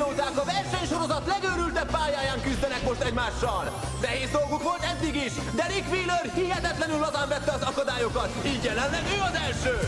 pilóták a versenysorozat legőrültebb pályáján küzdenek most egymással. Nehéz dolguk volt eddig is, de Rick Wheeler hihetetlenül lazán vette az akadályokat, így jelenleg ő az első.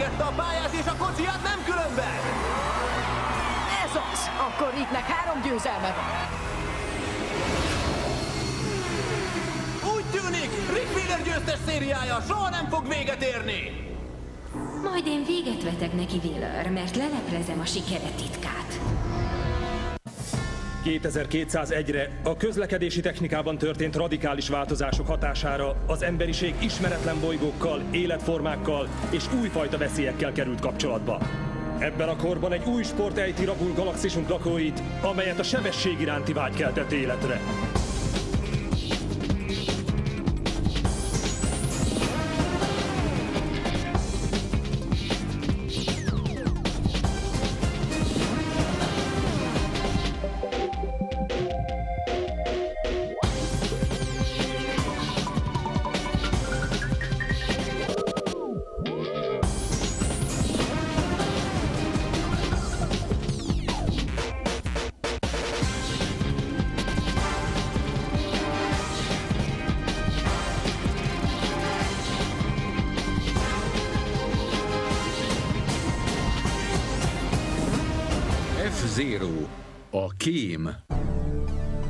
Megégette a pályát és a kocsiját nem különben! Ez az! Akkor Ricknek három győzelme van. Úgy tűnik, Rick Wheeler győztes szériája soha nem fog véget érni! Majd én véget vetek neki, Wheeler, mert leleplezem a sikere titkát. 2201-re a közlekedési technikában történt radikális változások hatására az emberiség ismeretlen bolygókkal, életformákkal és újfajta veszélyekkel került kapcsolatba. Ebben a korban egy új sport ejti rabul galaxisunk lakóit, amelyet a sebesség iránti vágy keltett életre. F-Zero. A kém.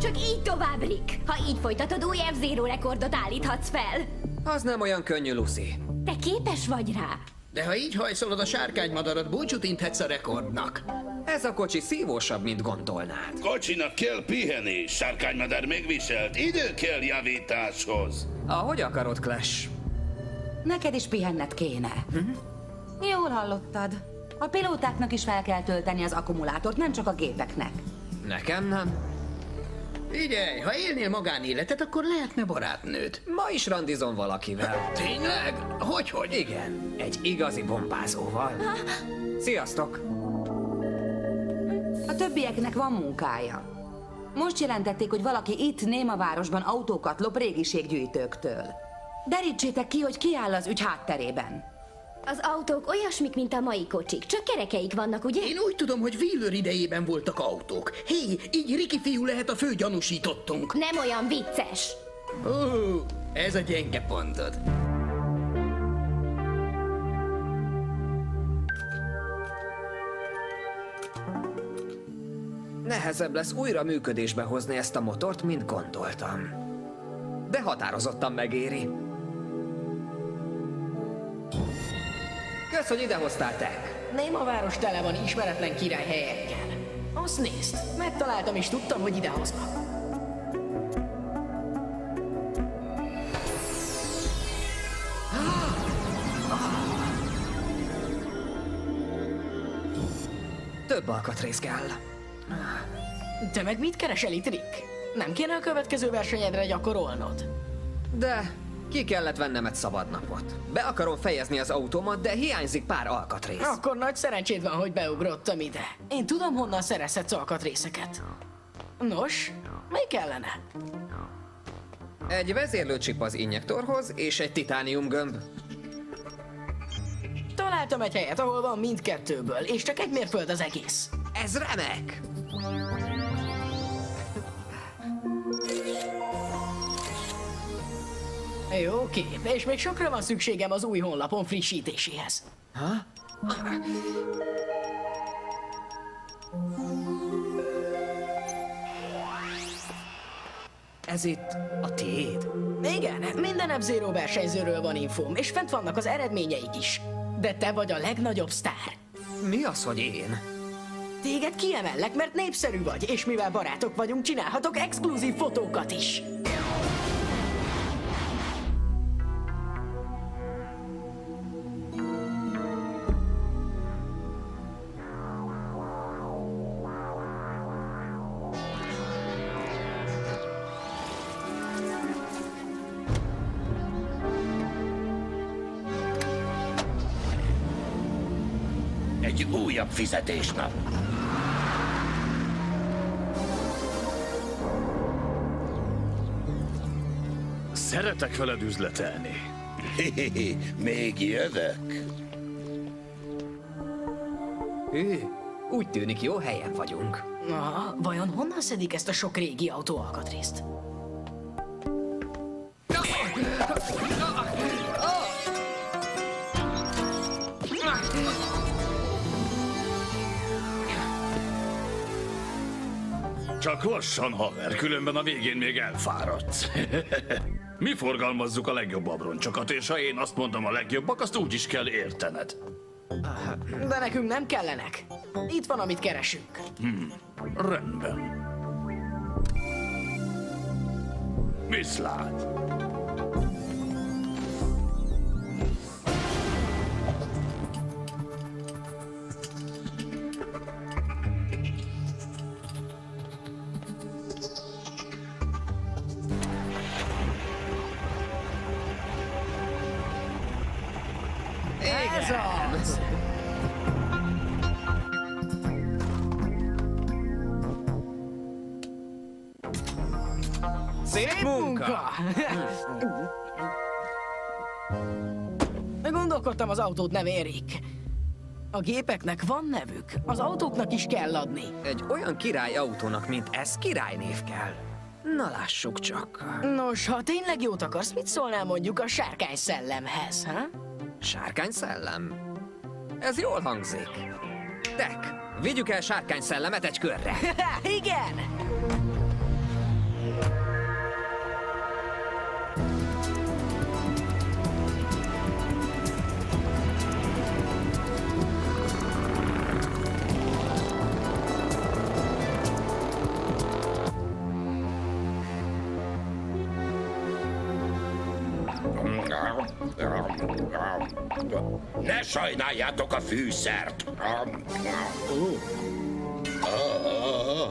Csak így tovább, Rick! Ha így folytatod, új F-Zero rekordot állíthatsz fel. Az nem olyan könnyű, Lucy. Te képes vagy rá. De ha így hajszolod a sárkánymadarat, búcsút inthetsz a rekordnak. Ez a kocsi szívósabb, mint gondolnád. Kocsinak kell pihenés, sárkánymadár megviselt, idő kell javításhoz. Ahogy akarod, Clash. Neked is pihenned kéne. Jól hallottad. A pilótáknak is fel kell tölteni az akkumulátort, nem csak a gépeknek. Nekem nem. Figyelj, ha élnél magánéletet, akkor lehetne barátnőd. Ma is randizom valakivel. Tényleg? Hogy-hogy? Igen, egy igazi bombázóval. Sziasztok! A többieknek van munkája. Most jelentették, hogy valaki itt Némavárosban autókat lop régiséggyűjtőktől. Derítsétek ki, hogy ki áll az ügy hátterében. Az autók olyasmik, mint a mai kocsik, csak kerekeik vannak, ugye? Én úgy tudom, hogy Wheeler idejében voltak autók. Hé, így Riki fiú lehet a fő gyanúsítottunk. Nem olyan vicces. Ó, ez a gyenge pontod. Nehezebb lesz újra működésbe hozni ezt a motort, mint gondoltam. De határozottan megéri. Kösz, hogy idehoztál, Tek. Néma város tele van ismeretlen királyhelyekkel. Azt nézd, megtaláltam és tudtam, hogy idehoznak. Több alkatrész kell. Te meg mit keresel itt, Rick? Nem kéne a következő versenyedre gyakorolnod? De ki kellett vennem egy szabadnapot. Be akarom fejezni az autómat, de hiányzik pár alkatrész. Akkor nagy szerencséd van, hogy beugrottam ide. Én tudom, honnan szerezhetsz alkatrészeket. Nos, mi kellene? Egy vezérlőcsip az injektorhoz, és egy titánium gömb. Találtam egy helyet, ahol van mindkettőből, és csak egy mérföld az egész. Ez remek! Jó kép, és még sokra van szükségem az új honlapon frissítéséhez. Ez itt a tiéd? Igen, minden F-Zero versenyzőről van infóm, és fent vannak az eredményeik is. De te vagy a legnagyobb sztár. Mi az, hogy én? Téged kiemellek, mert népszerű vagy, és mivel barátok vagyunk, csinálhatok exkluzív fotókat is. Újabb fizetésnap. Szeretek veled üzletelni. Még jövök. Hű, úgy tűnik jó helyen vagyunk. Na, vajon honnan szedik ezt a sok régi autó alkatrészt? Csak lassan, haver, különben a végén még elfáradsz. Mi forgalmazzuk a legjobb abroncsokat, és ha én azt mondom a legjobbak, azt úgy is kell értened. De nekünk nem kellenek. Itt van, amit keresünk. Rendben. Viszlát. Szép munka! Gondolkodtam, az autót nem érik. A gépeknek van nevük, az autóknak is kell adni. Egy olyan király autónak, mint ez királynév kell. Na lássuk csak. Nos, ha tényleg jót akarsz, mit szólnál mondjuk a sárkány szellemhez, ha? Sárkány szellem. Ez jól hangzik. Tek, vigyük el sárkány szellemet egy körre. Igen! Ne sajnáljátok a fűszert.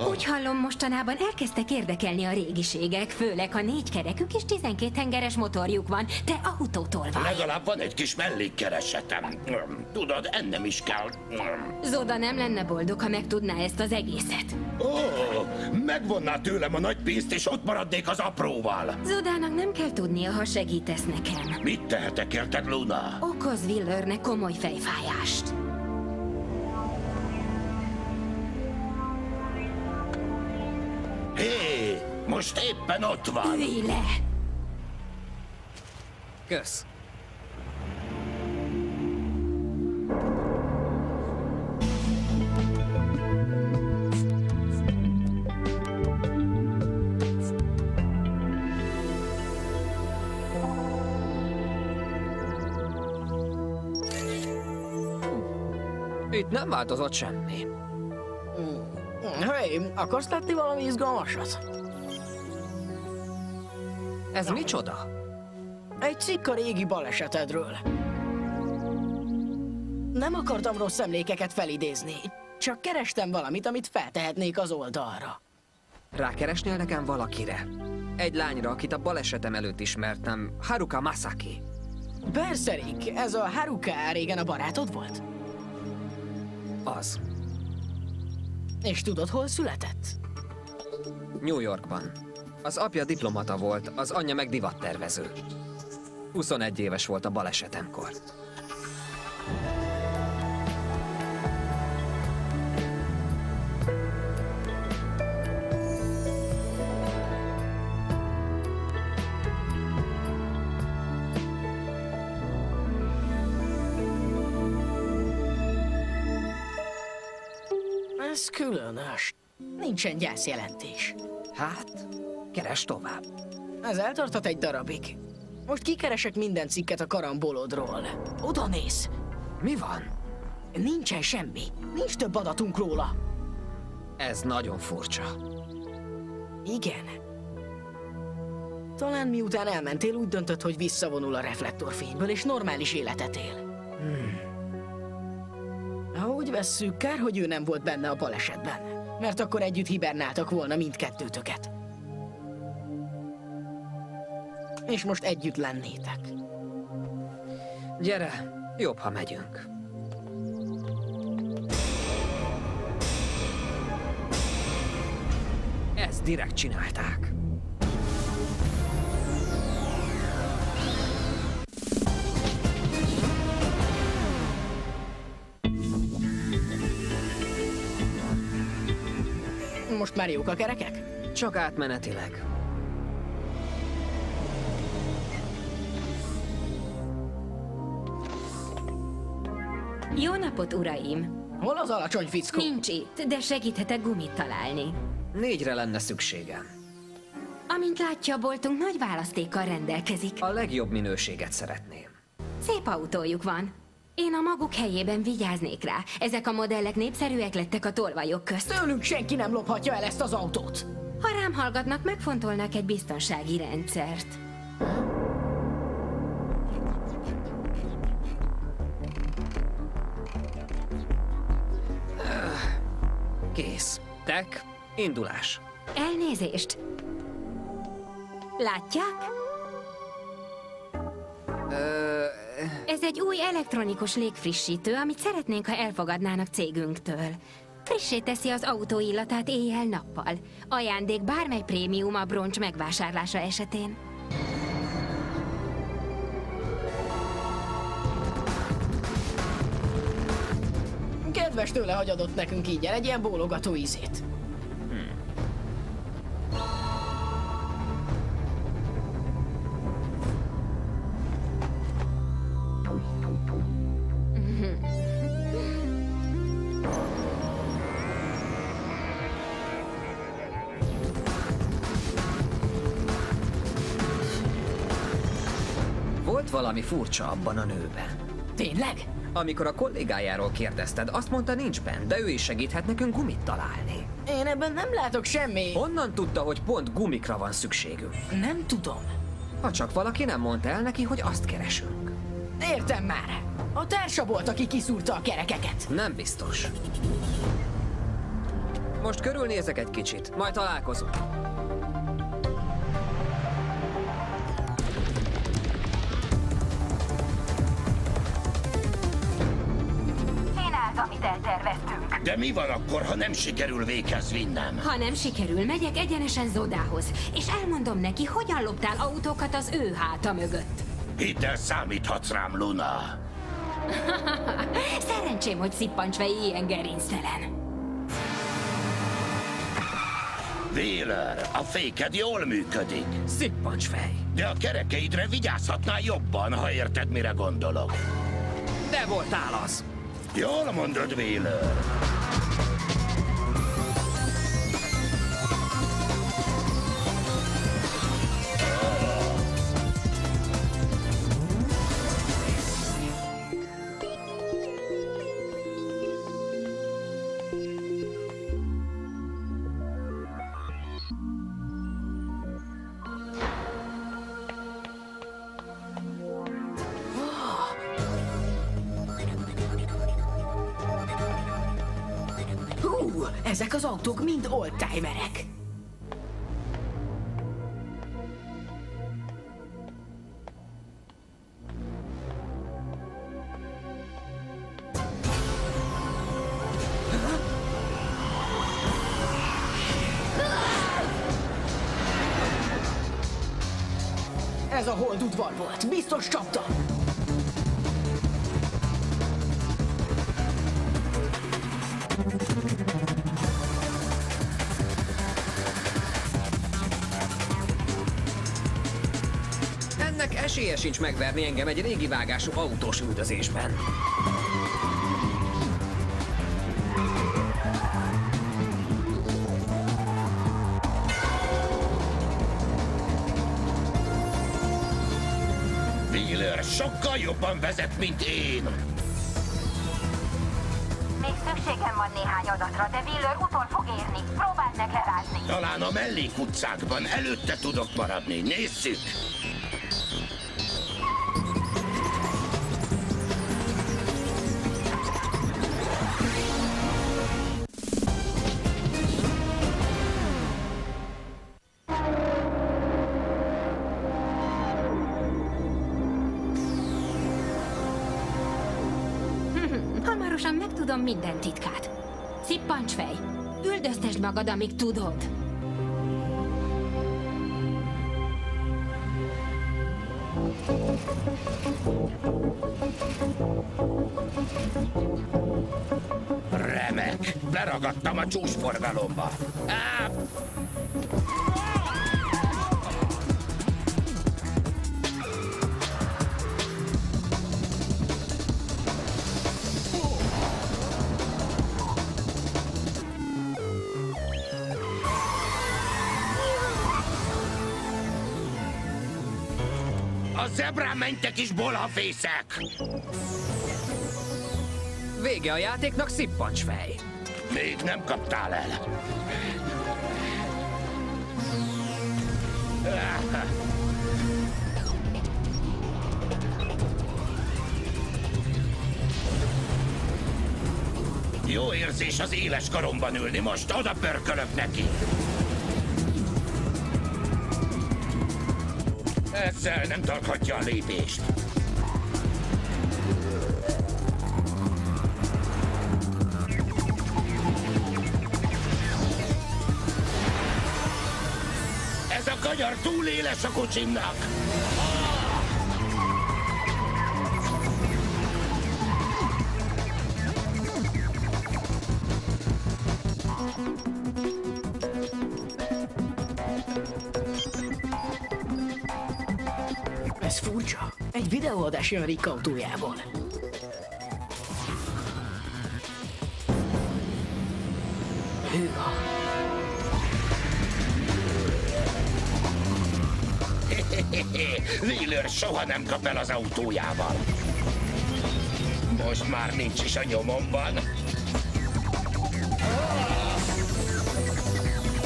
Úgy hallom, mostanában elkezdtek érdekelni a régiségek, főleg ha négy kerekük és 12 hengeres motorjuk van. Te autótól vagy. Legalább van egy kis mellékkeresetem. Tudod, ennem is kell. Zoda nem lenne boldog, ha megtudná ezt az egészet. Ó, megvonná tőlem a nagy pénzt, és ott maradnék az apróval. Zodának nem kell tudnia, ha segítesz nekem. Mit tehetek érted, Luna? Okoz Willernek komoly fejfájást. Hé, most éppen ott van. Ülj le! Kösz. Nem változott semmi. Hé, akarsz látni valami izgalmasat? Ez micsoda? Egy cikk a régi balesetedről. Nem akartam rossz emlékeket felidézni. Csak kerestem valamit, amit feltehetnék az oldalra. Rákeresnél nekem valakire? Egy lányra, akit a balesetem előtt ismertem, Haruka Masaki. Persze, Rick, ez a Haruka régen a barátod volt? Az. És tudod, hol született? New Yorkban. Az apja diplomata volt, az anyja meg divattervező. 21 éves volt a balesetemkor. Nincsen gyászjelentés. Hát, keres tovább. Ez eltartott egy darabig. Most kikeresek minden cikket a karambolodról. Oda néz. Mi van? Nincsen semmi. Nincs több adatunk róla. Ez nagyon furcsa. Igen. Talán miután elmentél, úgy döntött, hogy visszavonul a reflektorfényből, és normális életet él. Hmm. Ha úgy vesszük, kár, hogy ő nem volt benne a balesetben mert akkor együtt hibernáltak volna mindkettőtöket. És most együtt lennétek. Gyere, jobb, ha megyünk. Ezt direkt csinálták. Most már jók a kerekek? Csak átmenetileg. Jó napot, uraim! Hol az alacsony fickó? Nincs itt, de segíthetek gumit találni. Négyre lenne szükségem. Amint látja, a boltunk nagy választékkal rendelkezik. A legjobb minőséget szeretném. Szép autójuk van. Én a maguk helyében vigyáznék rá. Ezek a modellek népszerűek lettek a tolvajok közt. Tőlünk senki nem lophatja el ezt az autót. Ha rám hallgatnak, megfontolnak egy biztonsági rendszert. Kész. Tek, indulás. Elnézést! Látják? Ez egy új elektronikus légfrissítő, amit szeretnénk, ha elfogadnának cégünktől. Frissé teszi az autó illatát éjjel-nappal. Ajándék bármely prémium a broncs megvásárlása esetén. Kedves tőle, hogy adott nekünk így egy ilyen bólogató ízét. Volt valami furcsa abban a nőben. Tényleg? Amikor a kollégájáról kérdezted, azt mondta nincs bent, de ő is segíthet nekünk gumit találni. Én ebben nem látok semmi. Honnan tudta, hogy pont gumikra van szükségünk? Nem tudom. Ha csak valaki nem mondta el neki, hogy azt keresünk. Értem már. A társa volt, aki kiszúrta a kerekeket. Nem biztos. Most körülnézek egy kicsit, majd találkozunk. De mi van akkor, ha nem sikerül véghez vinnem? Ha nem sikerül, megyek egyenesen Zodához, és elmondom neki, hogyan loptál autókat az ő háta mögött. Hidd el, számíthatsz rám, Luna. Szerencsém, hogy szippancsvei ilyen gerinctelen. Wheeler, a féked jól működik. Szippancsfej. De a kerekeidre vigyázhatnál jobban, ha érted, mire gondolok. Te voltál az! Jól mondod, Wheeler. Ezek az autók mind oldtimerek. Ez a hold udvar volt. Biztos csapta. Ennek esélye sincs megverni engem egy régi vágású autós üldözésben. Wheeler sokkal jobban vezet, mint én. Még szükségem van néhány adatra, de Wheeler utol fog érni. Próbáld meg lerázni. Talán a mellékutcákban előtte tudok maradni. Nézzük! Hamarosan megtudom minden titkát. cippancs fej! Üldöztesd magad, amíg tudod! Remek! Beragadtam a csúcsforgalomba. Á, zebrán mentek is bolhafészek! Vége a játéknak, szippancsfej. Még nem kaptál el. Jó érzés az éles karomban ülni, most oda pörkölök neki. Ezzel nem tarthatja a lépést. Ez a kanyar túl éles a kocsimnak. Videóadás jön Rick autójából. Hűha. Wheeler soha nem kap el az autójával. Most már nincs is a nyomomban.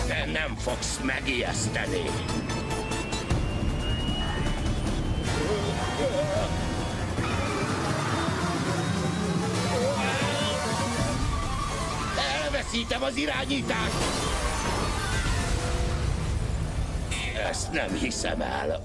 De nem fogsz megijeszteni. Elveszítem az irányítást! Ezt nem hiszem el.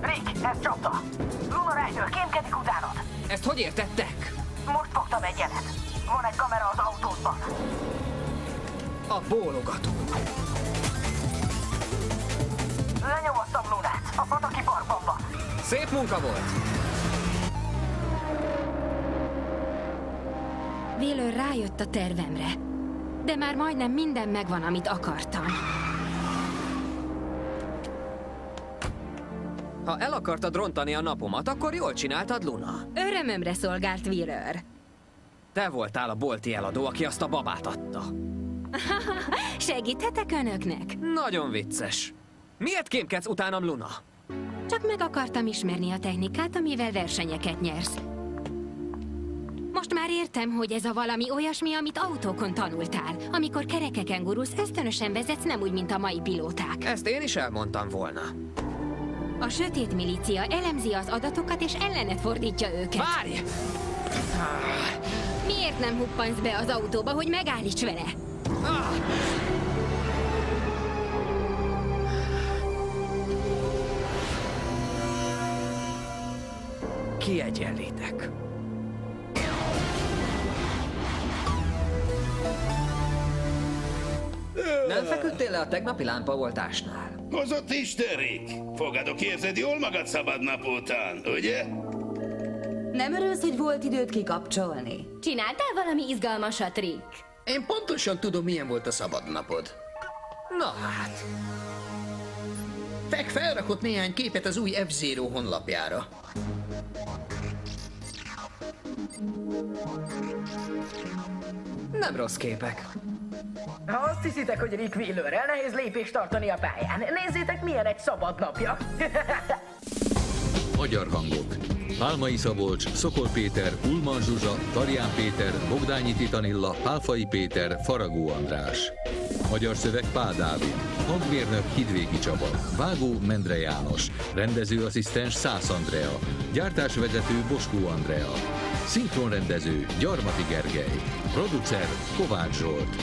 Rick, ez csapda. Luna rejtől, kémkedik utánod. Ezt hogy értettek? Most fogtam egyenet. Van egy kamera az autódban. A bólogató. Lenyomoztam Lunát. A pataki parkban van. Szép munka volt. Wheeler rájött a tervemre. De már majdnem minden megvan, amit akartam. Ha el akartad rontani a napomat, akkor jól csináltad, Luna. Örömömre szolgált Wheeler. Te voltál a bolti eladó, aki azt a babát adta. Segíthetek önöknek? Nagyon vicces. Miért kémkedsz utánam, Luna? Csak meg akartam ismerni a technikát, amivel versenyeket nyersz. Most már értem, hogy ez a valami olyasmi, amit autókon tanultál. Amikor kerekeken gurulsz, ösztönösen vezetsz, nem úgy, mint a mai pilóták. Ezt én is elmondtam volna. A sötét milícia elemzi az adatokat, és ellenet fordítja őket. Várj! Miért nem huppansz be az autóba, hogy megállíts vele? Kiegyenlítek. Nem feküdtél le a tegnapi lámpaoltásnál? Hozott is, Rick. Fogadok, érzed jól magad szabad nap után, ugye? Nem örülsz, hogy volt időt kikapcsolni? Csináltál valami izgalmasat, Rick? Én pontosan tudom, milyen volt a szabadnapod. Na hát. Fek felrakott néhány képet az új F-Zero honlapjára. Nem rossz képek. Ha azt hiszitek, hogy Rick Wheelerrel nehéz lépést tartani a pályán, nézzétek milyen egy szabad napja. Magyar hangok. Pálmai Szabolcs, Szokol Péter, Ulman Zsuzsa, Tarján Péter, Bogdányi Titanilla, Pálfai Péter, Faragó András. Magyar szöveg Pál Dávid, hangmérnök Hidvégi Csaba, vágó Mendre János, rendezőasszisztens Szász Andrea, gyártásvezető Boskó Andrea, szinkronrendező Gyarmati Gergely, producer Kovács Zsolt.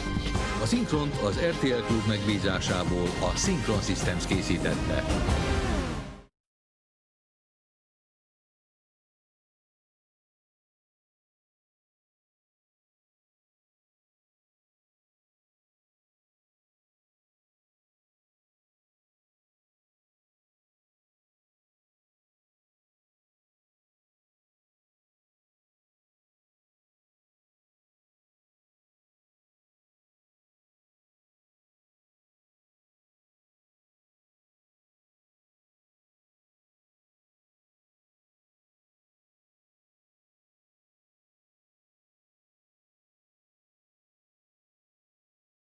A szinkront az RTL Klub megbízásából a Synchron Systems készítette.